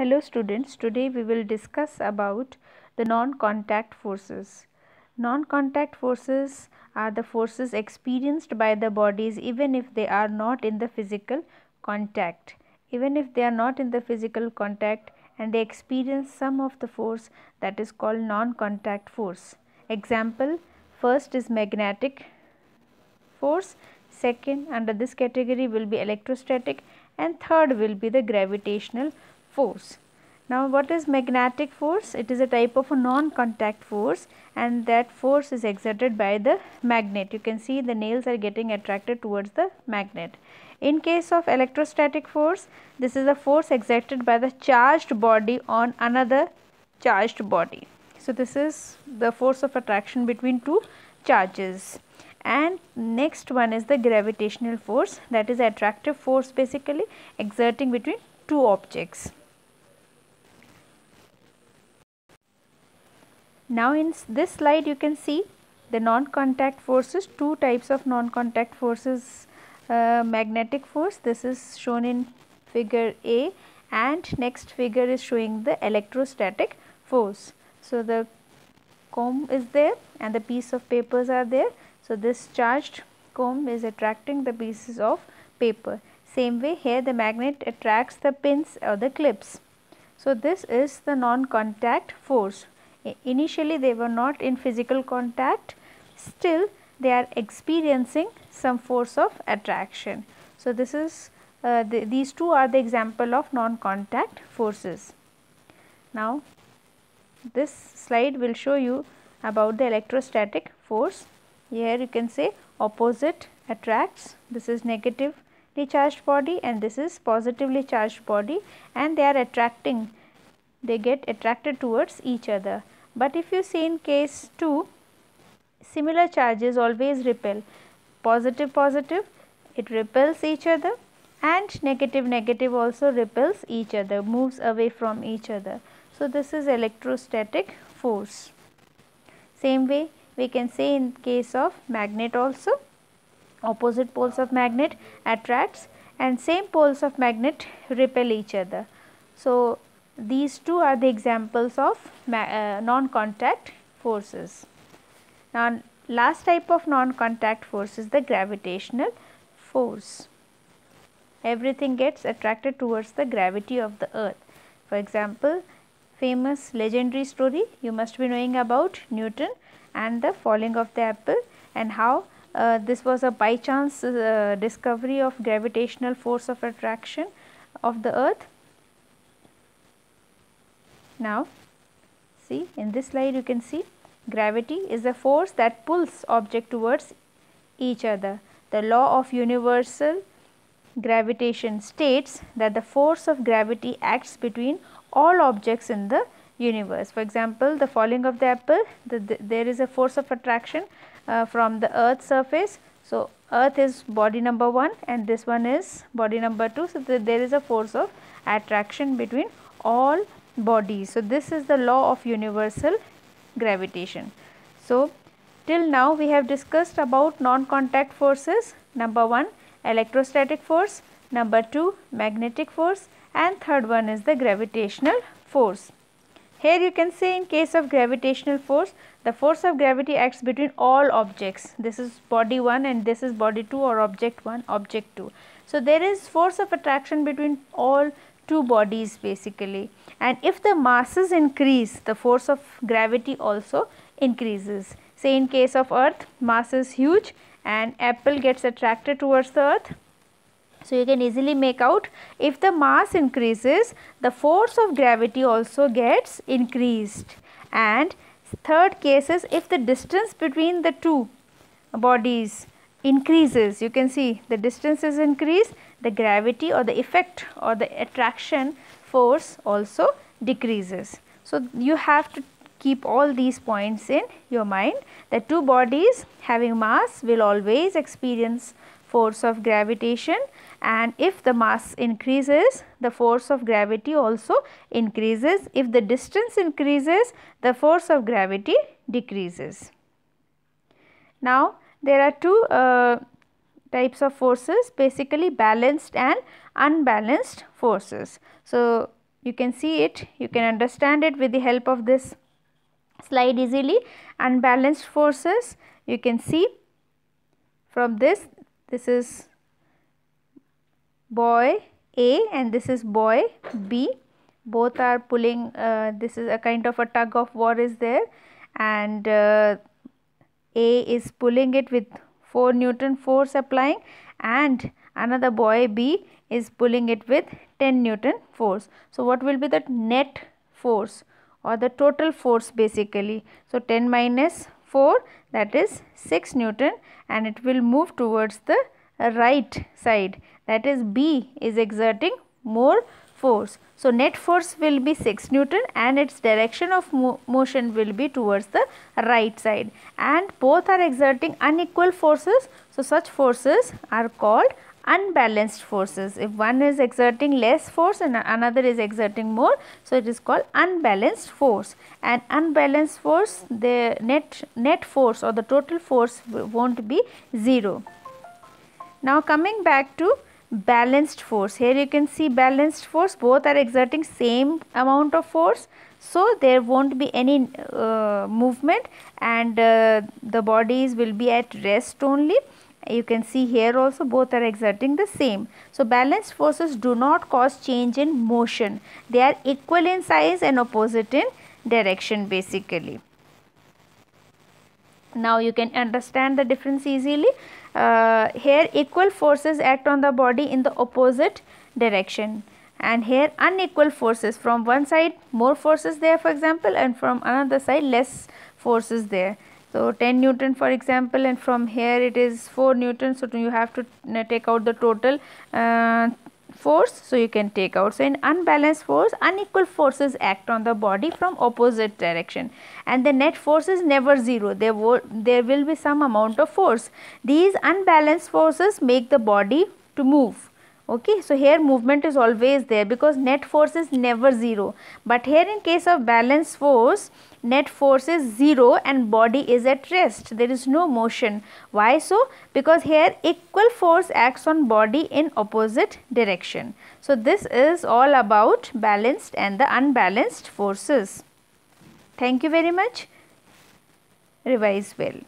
Hello students, today we will discuss about the non-contact forces. Non-contact forces are the forces experienced by the bodies even if they are not in the physical contact. Even if they are not in the physical contact and they experience some of the force that is called non-contact force. Example, first is magnetic force, second under this category will be electrostatic and third will be the gravitational force. Now what is magnetic force? It is a type of a non-contact force and that force is exerted by the magnet. You can see the nails are getting attracted towards the magnet. In case of electrostatic force, this is a force exerted by the charged body on another charged body. So this is the force of attraction between two charges and next one is the gravitational force that is attractive force basically exerting between two objects. Now in this slide you can see the non-contact forces, two types of non-contact forces, uh, magnetic force, this is shown in figure A and next figure is showing the electrostatic force. So the comb is there and the piece of papers are there. So this charged comb is attracting the pieces of paper. Same way here the magnet attracts the pins or the clips. So this is the non-contact force initially they were not in physical contact still they are experiencing some force of attraction. So, this is uh, the, these two are the example of non-contact forces. Now, this slide will show you about the electrostatic force. Here you can say opposite attracts, this is negatively charged body and this is positively charged body and they are attracting they get attracted towards each other. But if you see in case 2, similar charges always repel positive positive it repels each other and negative negative also repels each other moves away from each other. So, this is electrostatic force. Same way we can say in case of magnet also opposite poles of magnet attracts and same poles of magnet repel each other. So, these two are the examples of uh, non-contact forces. Now, last type of non-contact force is the gravitational force. Everything gets attracted towards the gravity of the earth. For example, famous legendary story you must be knowing about Newton and the falling of the apple and how uh, this was a by chance uh, discovery of gravitational force of attraction of the earth now, see in this slide you can see gravity is a force that pulls object towards each other. The law of universal gravitation states that the force of gravity acts between all objects in the universe. For example, the falling of the apple, the, the, there is a force of attraction uh, from the earth surface. So, earth is body number 1 and this one is body number 2. So, the, there is a force of attraction between all bodies. So, this is the law of universal gravitation. So, till now we have discussed about non-contact forces number 1 electrostatic force, number 2 magnetic force and third one is the gravitational force. Here you can say in case of gravitational force the force of gravity acts between all objects. This is body 1 and this is body 2 or object 1 object 2. So, there is force of attraction between all two bodies basically and if the masses increase the force of gravity also increases. Say in case of earth mass is huge and apple gets attracted towards the earth. So, you can easily make out if the mass increases the force of gravity also gets increased and third case is if the distance between the two bodies increases you can see the distance is increased the gravity or the effect or the attraction force also decreases. So, you have to keep all these points in your mind that two bodies having mass will always experience force of gravitation and if the mass increases the force of gravity also increases if the distance increases the force of gravity decreases. Now there are two uh, types of forces basically balanced and unbalanced forces. So, you can see it you can understand it with the help of this slide easily. Unbalanced forces you can see from this this is boy A and this is boy B. Both are pulling uh, this is a kind of a tug of war is there. And uh, A is pulling it with 4 Newton force applying and another boy B is pulling it with 10 Newton force. So, what will be the net force or the total force basically. So, 10 minus 4 that is 6 Newton and it will move towards the right side that is B is exerting more force. So, net force will be 6 Newton and its direction of mo motion will be towards the right side and both are exerting unequal forces. So, such forces are called unbalanced forces. If one is exerting less force and another is exerting more, so it is called unbalanced force. And unbalanced force, the net, net force or the total force won't be 0. Now coming back to balanced force. Here you can see balanced force, both are exerting same amount of force. So, there won't be any uh, movement and uh, the bodies will be at rest only you can see here also both are exerting the same. So, balanced forces do not cause change in motion. They are equal in size and opposite in direction basically. Now, you can understand the difference easily. Uh, here equal forces act on the body in the opposite direction and here unequal forces from one side more forces there for example and from another side less forces there. So, 10 Newton for example and from here it is 4 Newton. So, you have to uh, take out the total uh, force. So, you can take out. So, in unbalanced force unequal forces act on the body from opposite direction and the net force is never 0. There, there will be some amount of force. These unbalanced forces make the body to move okay so here movement is always there because net force is never 0 but here in case of balance force net force is 0 and body is at rest. There is no motion. Why so? Because here equal force acts on body in opposite direction. So this is all about balanced and the unbalanced forces. Thank you very much. Revise well